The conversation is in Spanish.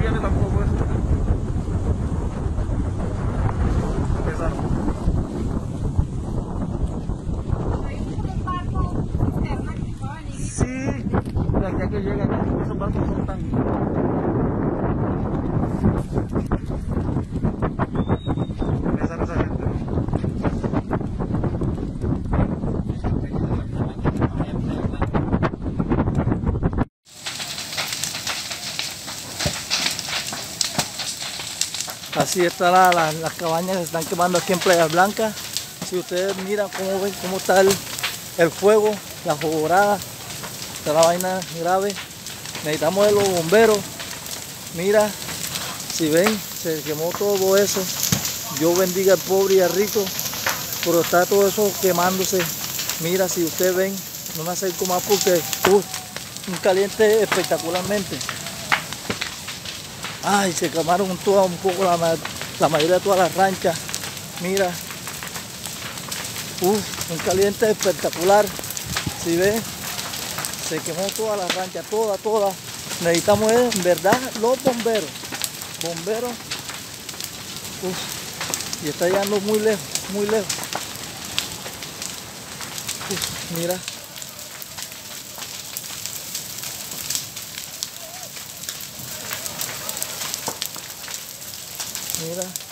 Sí, ya que llega, esos barcos son importante. Así están la- la- las cabañas se están quemando aquí en Playa Blanca. Si ustedes miran cómo ven cómo está el, fuego, la fogorada, está la vaina grave. Necesitamos de los bomberos. Mira, si ven, se quemó todo eso. Dios bendiga al pobre y al rico, pero está todo eso quemándose. Mira, si ustedes ven, no me acerco más porque un caliente espectacularmente. Ay, se quemaron todas un poco la, la mayoría de todas las ranchas. Mira. Uf, un caliente espectacular. Si ves, se quemó toda la rancha, toda, toda. Necesitamos eh, en verdad los bomberos. Bomberos. Uf, y está llegando muy lejos, muy lejos. Uf, mira. Mira.